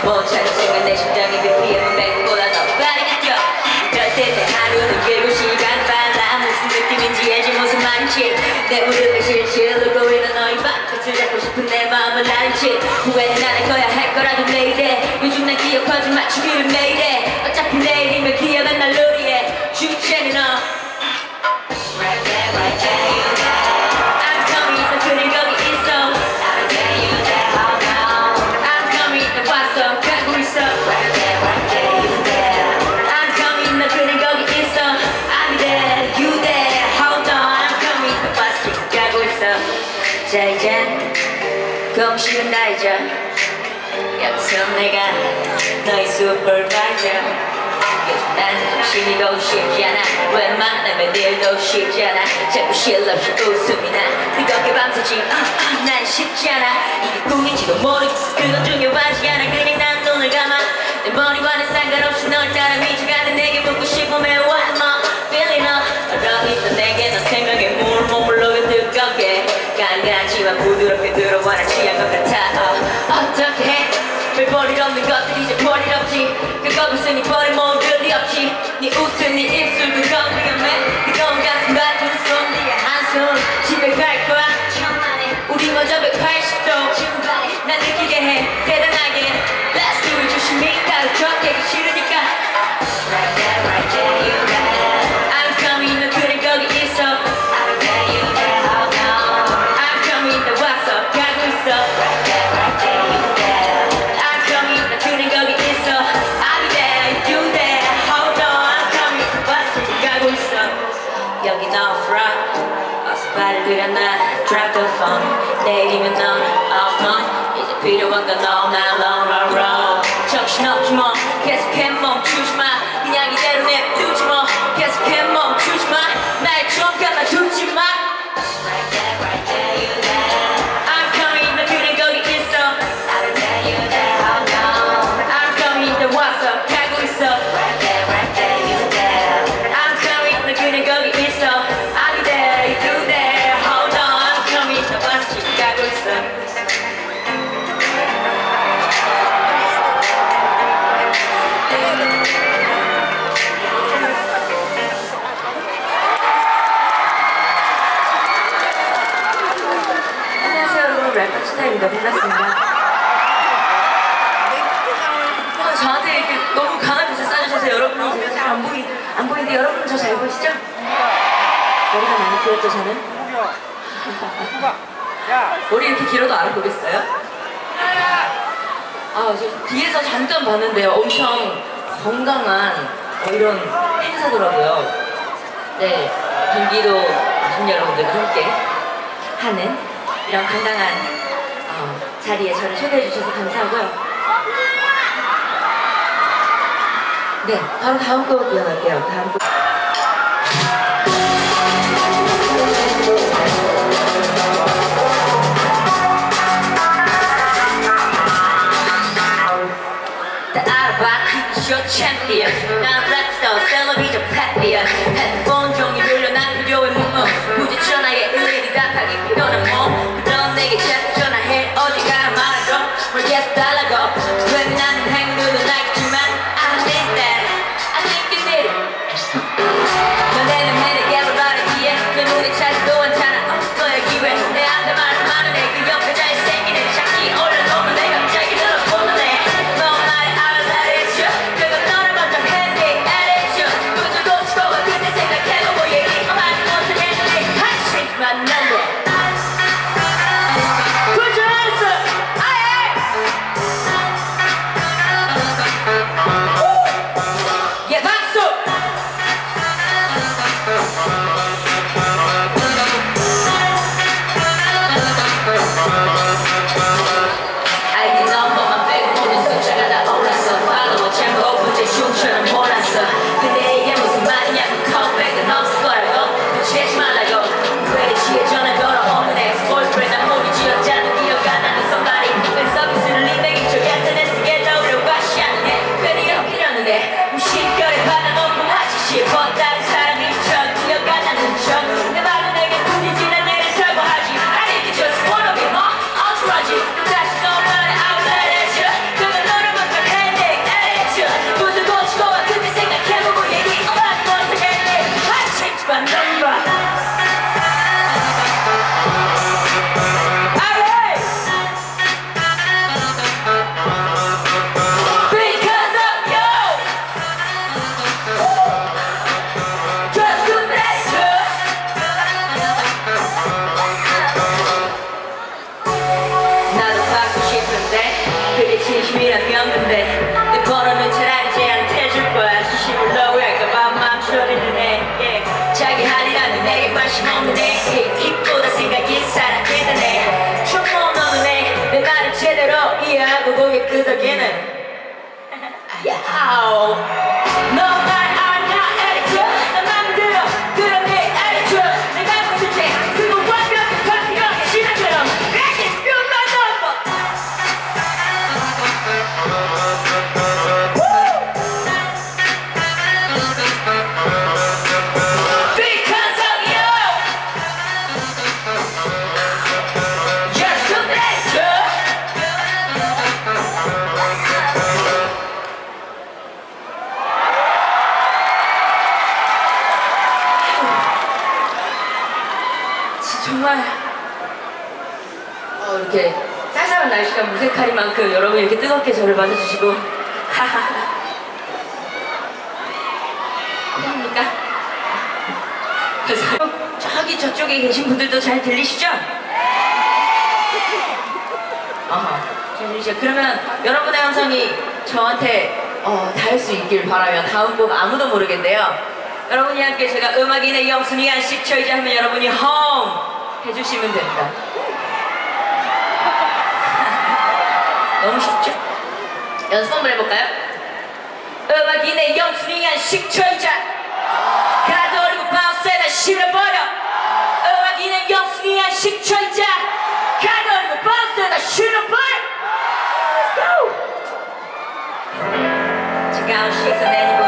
차는 순간 내 심장이 그 피해만 백보다 더 빨리 느껴 이럴 때내 하루는 길고 시간 빨라 무슨 느낌인지 알지 무슨 말인지 내 무릎에 실실 울고 있는 너의 발끝을 잡고 싶은 내 마음을 알지 후회는 안할 거야 할 거라도 내일에 요즘 난 기억하지 맞추기를 매일 해 어차피 내일이면 기억 자 이젠 공식은 다 잊어 여기서 내가 너의 슈퍼바이저 난 정신이 고 싶지 않아. 웬만하면 일도 쉽지 않아. 자꾸 실없이 웃음이 나. 뜨겁게 밤새지 아, 아, 난 쉽지 않아. 이게 꿈인지도 모르겠어. 그건 중요하지 않아. 그냥 난 눈을 감아. 내 머리와는 상관없이 널 따라 미쳐가는 내게 묻고 싶으면 What 하지만 부드럽게 들어와 난 취한 것 같아. 어, 어떻게 왜 버릴 없는 것들이 이제 버릴 없지. 그거 없으니 버릴 모델이 없지. 네 웃음 네 입술 그건 위험해 뜨거운 가슴과 두손 뒤에 한손 집에 갈 거야? 천만에. 우리 먼저 180도. 중간에 난 느끼게 해. 대단하게. Let's do it. 조심히. 가르쳐 되기 싫으니까 이제 여러분 치타입니다 반갑습니다 어, 저한테 이렇게 너무 강한 빛을 쏴주셔서 여러분이 제가 잘안 보이 안 보이는데 여러분은 저잘 보이시죠? 머리가 많이 길었죠 저는? 머리 이렇게 길어도 알아보겠어요? 아, 저 뒤에서 잠깐 봤는데요. 엄청 건강한 어, 이런 행사더라고요. 네, 경기도 시민 여러분들과 함께 하는 이런 건강한 어, 자리에 저를 초대해 주셔서 감사하고요. 네, 바로 다음 곡 이어갈게요. 다음 곡. Show Champion 난 랩스터 셀럽이죠 팬이야 핸드폰 종이 돌려 난 필요해 뭐 부딪혀 나의 일 it again. Yow! 이렇게 쌀쌀한 날씨가 무색할 만큼 여러분 이렇게 뜨겁게 저를 맞아주시고 하하하 합니까? 그래서 저기 저쪽에 계신 분들도 잘 들리시죠? 어허, 잘 들리죠? 그러면 여러분의 함성이 저한테 어, 닿을 수 있길 바라며 다음 곡 아무도 모르겠네요 여러분이 함께 제가 음악인의 영순이 한 10초 이제 하면 여러분이 홈 해주시면 됩니다 너무 쉽죠? 연습 한번 해볼까요? 음악인의 영순이한 식초이자 가둬리고 밤새다 실어버려 음악인의 영순이한 식초이자 가둬리고 밤새다 실어버려 Let's go! 지금 시선 내니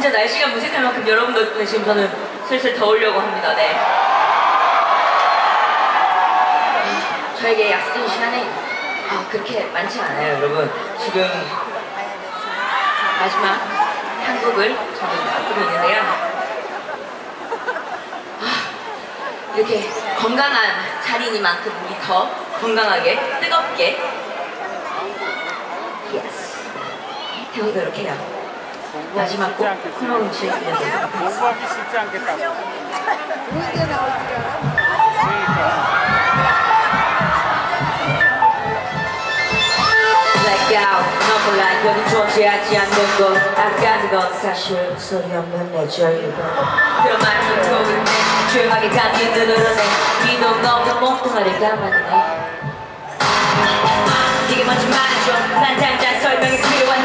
진짜 날씨가 무색할 만큼 여러분 덕분에 지금 저는 슬슬 더우려고 합니다. 네. 저에게 약속된 시간이 아, 그렇게 많지 않아요, 여러분. 지금 마지막 한 곡을 저는 앞으로 있는데요. 아, 이렇게 건강한 자리니만큼 우리 더 건강하게, 뜨겁게 yes. 태우도록 해요. 마지막 곡 홈런 칠 공부하기 쉽지 않겠다고. Blackout, 넘블라인 여기 존재하지 않는 것. 아까는 건 사실 소리 없는 내 절규고 그런 말을 듣고 있네 조용하게 감기 늘어내 이놈 너무 몸뚱아리 감았네 이게 뭔지 말해줘. 난 당장 설명이 필요한